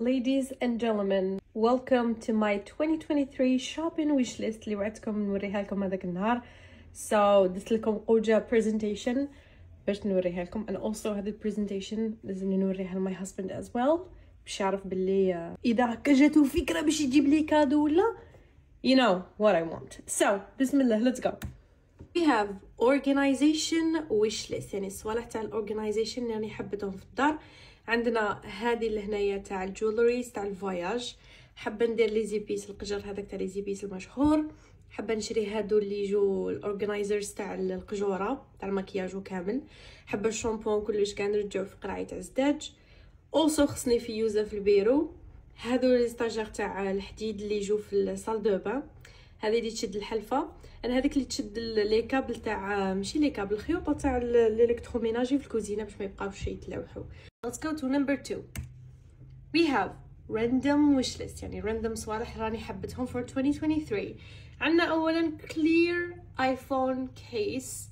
Ladies and gentlemen, welcome to my 2023 shopping wish list اللي وعدتكم نوريها لكم هذاك النهار. So درت لكم قوجة presentation باش نوريها لكم and also هذه ال presentation لازم نوريها ل my husband as well باش يعرف باللي اذا هكا جاتو فكرة باش يجيب لي cadeau ولا you know what I want. So بسم الله let's go. We have organization wish list يعني الصوالح تاع ال organization يعني حبتهم في الدار عندنا هذه اللي هنايا تاع الجولريز تاع الفواياج. حابة ندير لي زيبيس القجر هذاك تاع لي زيبيس المشهور. حابة نشري هادو اللي يجو الاورجنايزرز تاع القجورة تاع المكياج وكامل حابة الشامبون كلش كان نرجعو في قرايه تاع زداج اولسو خصني في يوزا في البيرو. هادو لي ستاجير تاع الحديد اللي يجو في الصال دو بان. هذه اللي تشد الحلفة. أنا هذيك اللي تشد لي كابل تاع ماشي لي كابل الخيوطة تاع الإلكتروميناجي في الكوزينة باش ما يبقاوش يتلوحوا let's go to number two. We have random wish list. يعني random صوالح راني حبتهم for 2023 عندنا اولا clear iphone case.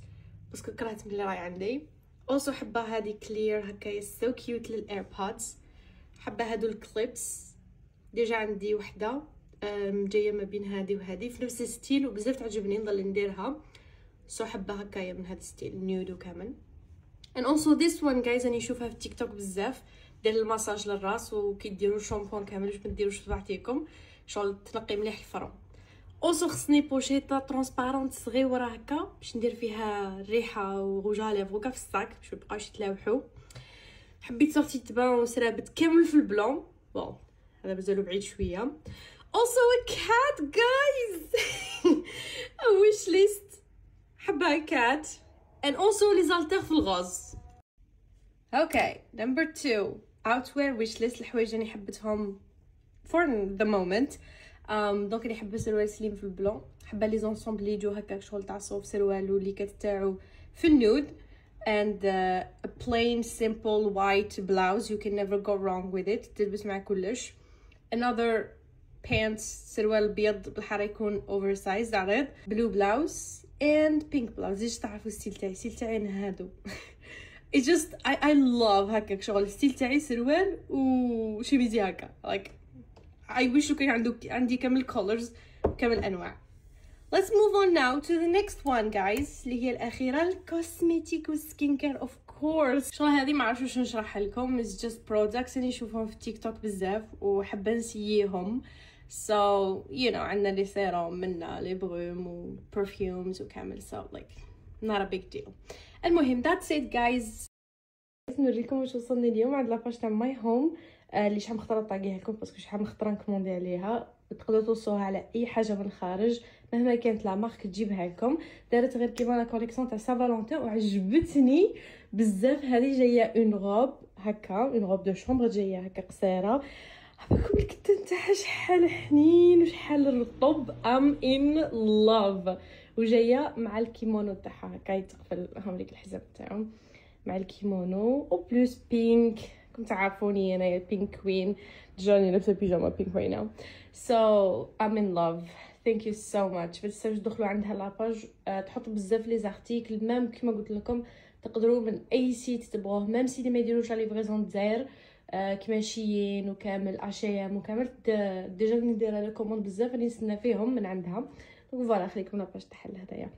بس كرهت من اللي راي عندي. Also حبة هذه clear هكا so cute لل AirPods حبة هادو ال clips ديجا عندي وحدة. جاية ما بين هذه وهذه. في نفس ال style وبزاف تعجبني نضل نديرها. so حبه هكايا من هذا ال style nude وكامل and also this one guys راني نشوفها في تيك توك بزاف. دير المساج للراس وكيديروا شامبون كامل باش ما ديروش صباعتيكم شغل تنقي مليح الفرو. Also خصني بوشيطه transparente صغيره هكا باش ندير فيها الريحه و rouge à lèvres في ال sac باش ما يبقاوش يتلاوحوا. حبيت صورتي تبان وسرابت كامل في ال blanc. Bon هذا مازالو بعيد شوية. also a cat guys a wish list حبة cat and also لي زالتير في الغاز okay number two outwear wish list الحوايج اللي حبتهم for the moment um, دونك اللي حبه سروال سليم في البلون حبه لي زونسومبل اللي يجو هكاك شغل تاع صوف سروال والليكات تاعو في النود and uh, a plain simple white blouse you can never go wrong with it تلبس مع كلش another pants سروال بيض بالحارة يكون oversized عريض blue blouse and pink blouse. إيش تعرفوا ال style تاعي؟ ال style تاعي هادو. It just I, I love هكاك شغل. ال style تاعي سروال وشميزي هكا. Like I wish كان عندو عندي كامل colors كامل أنواع. Let's move on now to the next one guys اللي هي الأخيرة ال cosmétique وال skincare of course. شغل هذه؟ ما عرفش واش نشرحها لكم. It's just products اللي نشوفهم في تيك توك بزاف وحابة نسييهم. So you know عندنا les sérums منا les brumes و perfumes وكامل so like not a big deal. المهم that's it guys. نوريكم واش وصلني اليوم عند la page تاع My Home اللي شحال مختاره طاقيها لكم parce que شحال مختاره نكوموندي عليها. تقدروا توصلوها على أي حاجة من الخارج. مهما كانت la marque تجيبها لكم. دارت غير كيما la collection تاع Saint-Valentin وعجبتني بزاف. هذه جاية une robe هكا une robe de chambre جاية هكا قصيرة. عباكم الكتان تاعها شحال حنين وشحال رطب. I'm in love وجاية مع الكيمونو تاعها. هكا يتقفل هم ليك الحزام تاعو. مع الكيمونو. و plus pink كم تعرفوني أنا pink queen جاني لابسه بيجاما pink right now. So I'm in love. Thank you so much. ما تنساوش تدخلوا عندها la page أه تحط بزاف les articles même كيما قلت لكم تقدروا من أي site تبغوه. même site ما يديروش la livraison دزاير كيما Shein وكامل H&M وكامل. déjà ندير لكم بزاف. راني نستنى فيهم من عندها. donc voilà خليكم la page تاعها لهدايا